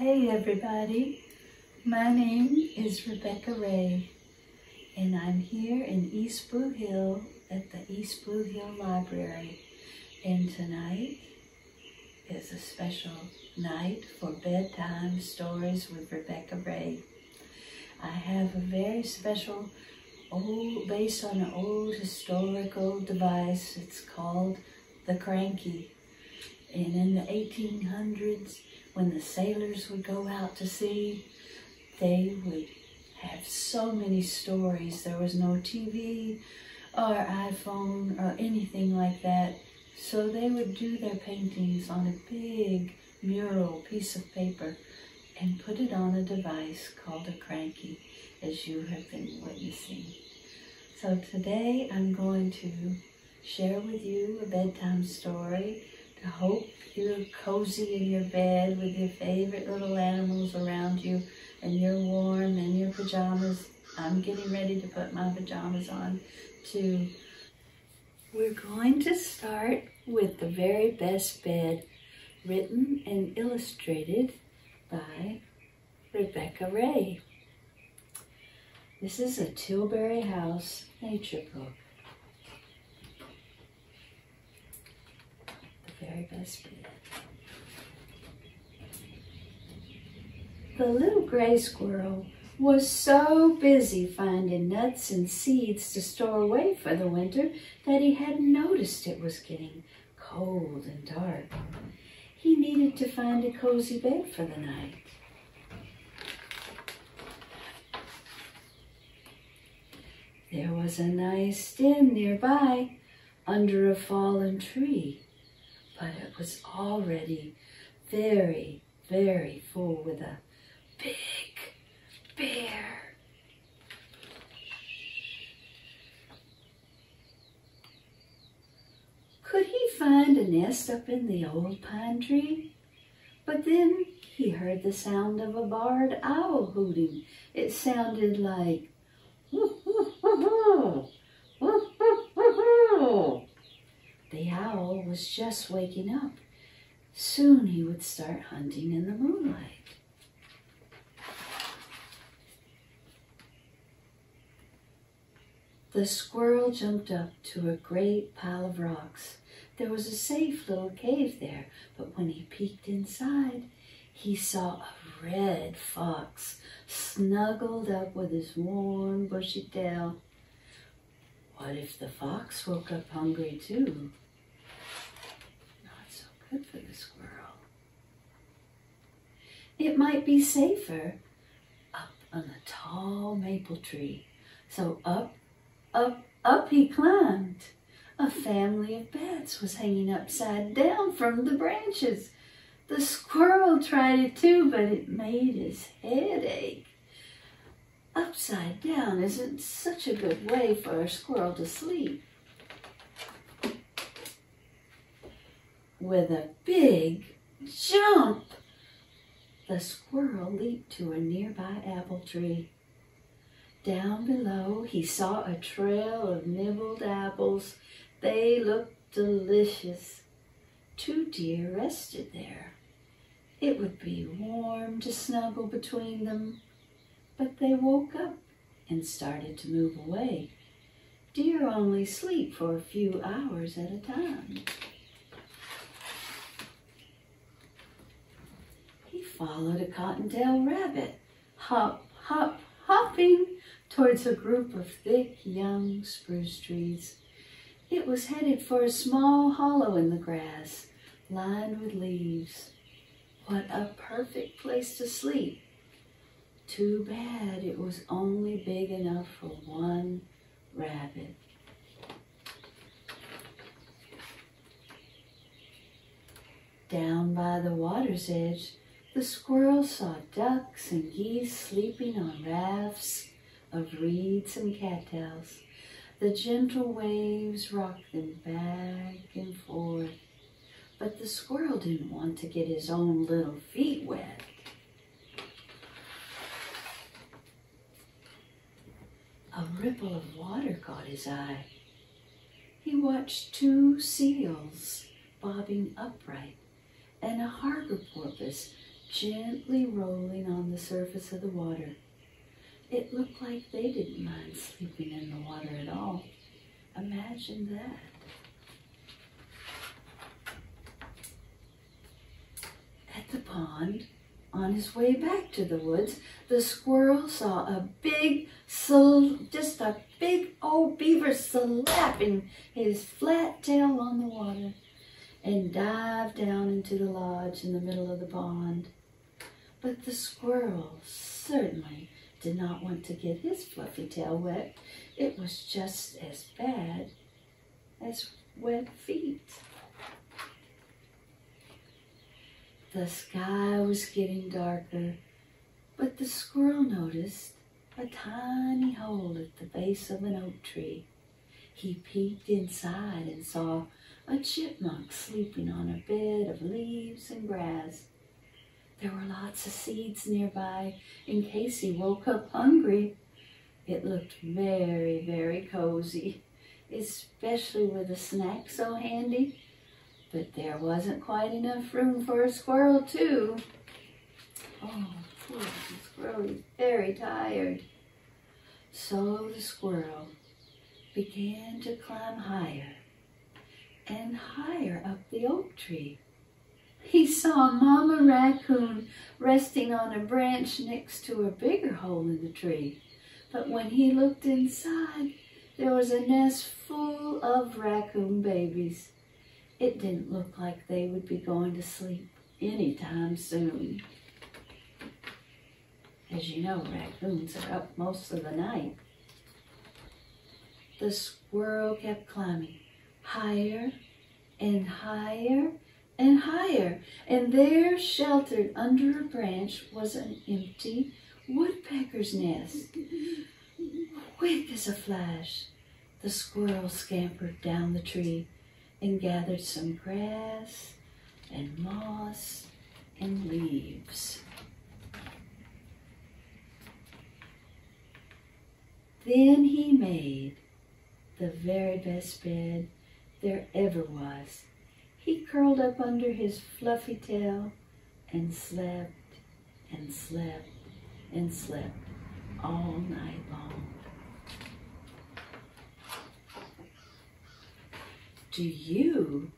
Hey everybody, my name is Rebekah Raye and I'm here in East Blue Hill at the East Blue Hill Library and tonight is a special night for bedtime stories with Rebekah Raye. I have a very special old, based on an old historical device. It's called the cranky. And in the 1800s, when the sailors would go out to sea, they would have so many stories. There was no TV or iPhone or anything like that. So they would do their paintings on a big mural piece of paper and put it on a device called a cranky, as you have been witnessing. So today I'm going to share with you a bedtime story to hope you're cozy in your bed with your favorite little animals around you and you're warm in your pajamas. I'm getting ready to put my pajamas on too. We're going to start with The Very Best Bed, written and illustrated by Rebekah Raye. This is a Tilbury House nature book. Very best. The little gray squirrel was so busy finding nuts and seeds to store away for the winter that he hadn't noticed it was getting cold and dark. He needed to find a cozy bed for the night. There was a nice den nearby under a fallen tree, but it was already very, very full with a big bear. Could he find a nest up in the old pine tree? But then he heard the sound of a barred owl hooting. It sounded like, the owl was just waking up. Soon he would start hunting in the moonlight. The squirrel jumped up to a great pile of rocks. There was a safe little cave there, but when he peeked inside, he saw a red fox snuggled up with his warm, bushy tail. What if the fox woke up hungry too? Not so good for the squirrel. It might be safer up on a tall maple tree. So up up, up he climbed. A family of bats was hanging upside down from the branches. The squirrel tried it too, but it made his head ache. Upside down isn't such a good way for a squirrel to sleep. With a big jump, the squirrel leaped to a nearby apple tree. Down below, he saw a trail of nibbled apples. They looked delicious. Two deer rested there. It would be warm to snuggle between them, but they woke up and started to move away. Deer only sleep for a few hours at a time. He followed a cottontail rabbit, hop, hop, hopping towards a group of thick young spruce trees. It was headed for a small hollow in the grass, lined with leaves. What a perfect place to sleep. Too bad it was only big enough for one rabbit. Down by the water's edge, the squirrel saw ducks and geese sleeping on rafts of reeds and cattails. The gentle waves rocked them back and forth. But the squirrel didn't want to get his own little feet wet. A ripple of water caught his eye. He watched two seals bobbing upright and a harbor porpoise gently rolling on the surface of the water. It looked like they didn't mind sleeping in the water at all. Imagine that. At the pond, on his way back to the woods, the squirrel saw a big, just a big old beaver slapping his flat tail on the water and dived down into the lodge in the middle of the pond. But the squirrel certainly did not want to get his fluffy tail wet. It was just as bad as wet feet. The sky was getting darker, but the squirrel noticed a tiny hole at the base of an oak tree. He peeked inside and saw a chipmunk sleeping on a bed of leaves and grass. There were lots of seeds nearby in case he woke up hungry. It looked very, very cozy, especially with a snack so handy. But there wasn't quite enough room for a squirrel, too. Oh, poor squirrel, he's very tired. So the squirrel began to climb higher and higher up the oak tree he saw Mama Raccoon resting on a branch next to a bigger hole in the tree. But when he looked inside, there was a nest full of raccoon babies. It didn't look like they would be going to sleep anytime soon. As you know, raccoons are up most of the night. The squirrel kept climbing higher and higher and higher, and there, sheltered under a branch, was an empty woodpecker's nest. Quick as a flash, the squirrel scampered down the tree and gathered some grass and moss and leaves. Then he made the very best bed there ever was he curled up under his fluffy tail and slept and slept and slept all night long. Do you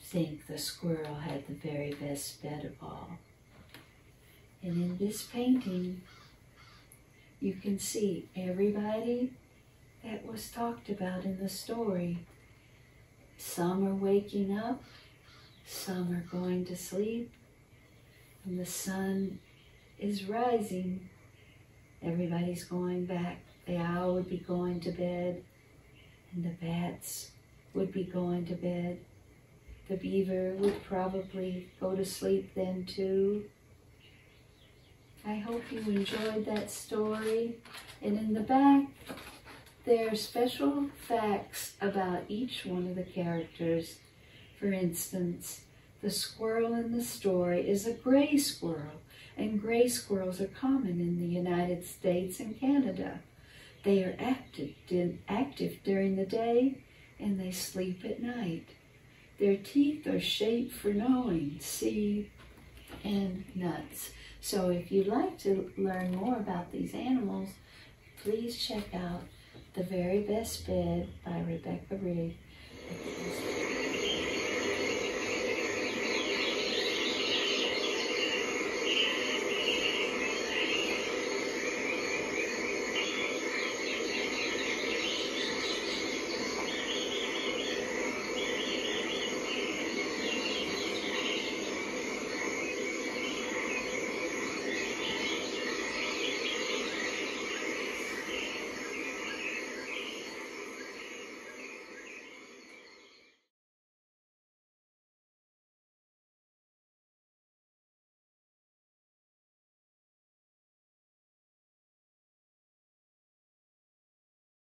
think the squirrel had the very best bed of all? And in this painting, you can see everybody that was talked about in the story some are waking up, some are going to sleep, and the sun is rising. Everybody's going back. The owl would be going to bed, and the bats would be going to bed. The beaver would probably go to sleep then too. I hope you enjoyed that story. And in the back, there are special facts about each one of the characters. For instance, the squirrel in the story is a gray squirrel, and gray squirrels are common in the United States and Canada. They are active, active during the day and they sleep at night. Their teeth are shaped for gnawing seed and nuts. So if you'd like to learn more about these animals, please check out the Very Best Bed by Rebecca Rigg